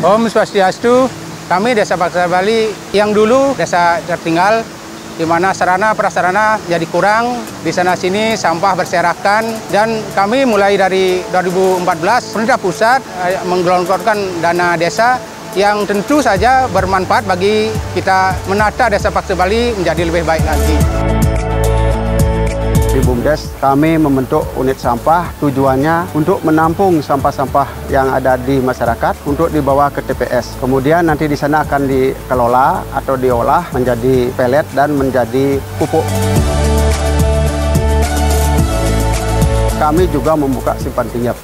Om Swastiastu, kami Desa Paksa Bali yang dulu desa tertinggal di mana sarana prasarana jadi kurang, di sana sini sampah berserakan dan kami mulai dari 2014 pemerintah pusat eh, menggelontorkan dana desa yang tentu saja bermanfaat bagi kita menata Desa Paksa Bali menjadi lebih baik lagi. Di BUMDes kami membentuk unit sampah tujuannya untuk menampung sampah-sampah yang ada di masyarakat untuk dibawa ke TPS. Kemudian nanti di sana akan dikelola atau diolah menjadi pelet dan menjadi pupuk. Kami juga membuka simpan pinjam.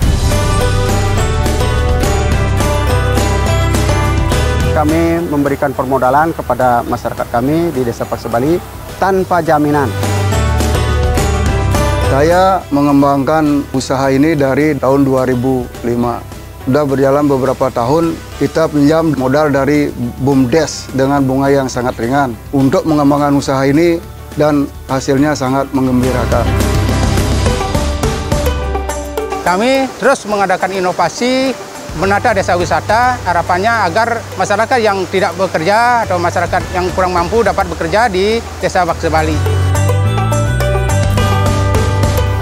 Kami memberikan permodalan kepada masyarakat kami di Desa Paksa Bali tanpa jaminan. Saya mengembangkan usaha ini dari tahun 2005. Sudah berjalan beberapa tahun, kita pinjam modal dari BUMDes dengan bunga yang sangat ringan untuk mengembangkan usaha ini dan hasilnya sangat menggembirakan. Kami terus mengadakan inovasi menata desa wisata, harapannya agar masyarakat yang tidak bekerja atau masyarakat yang kurang mampu dapat bekerja di Desa Bakse Bali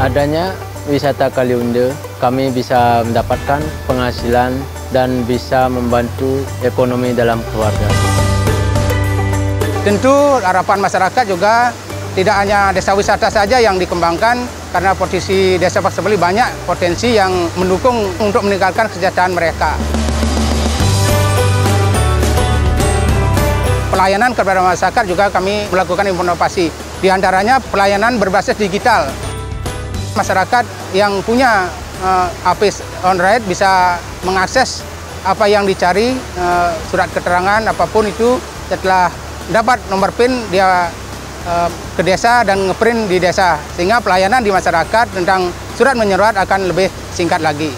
adanya wisata Kaliunda, kami bisa mendapatkan penghasilan dan bisa membantu ekonomi dalam keluarga. Tentu harapan masyarakat juga tidak hanya desa wisata saja yang dikembangkan karena posisi desa Paksebeli banyak potensi yang mendukung untuk meningkatkan kesejahteraan mereka. Pelayanan kepada masyarakat juga kami melakukan inovasi. Di antaranya pelayanan berbasis digital masyarakat yang punya uh, APIS on ride bisa mengakses apa yang dicari uh, surat keterangan apa pun itu setelah dapat nomor PIN dia uh, ke desa dan ngeprint di desa sehingga pelayanan di masyarakat tentang surat menyurat akan lebih singkat lagi.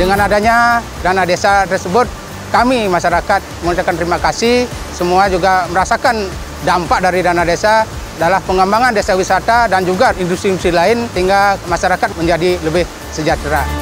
Dengan adanya dana desa tersebut, kami masyarakat mengucapkan terima kasih semua juga merasakan dampak dari dana desa adalah pengembangan desa wisata dan juga industri-industri lain sehingga masyarakat menjadi lebih sejahtera.